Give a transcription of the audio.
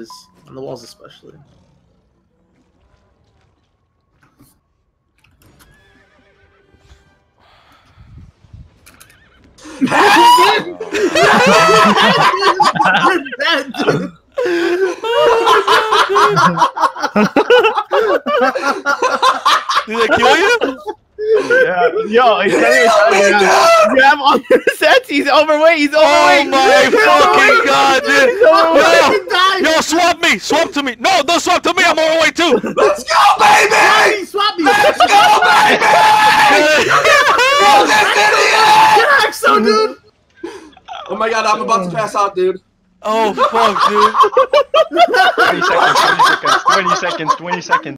on the walls especially. Did I kill you? Yeah, yo, he's you have all your sets. He's overweight. He's overweight. Oh overweight. my fucking god, dude! Yo, Yo, swap me! Swap to me! No, don't swap to me! I'm overweight too! Let's go, baby! Swap me! Let's go, baby! Kill this idiot! Get Axo, dude! Oh my god, I'm about to pass out, dude. oh fuck, dude! 20 seconds, 20 seconds, 20 seconds, 20 seconds.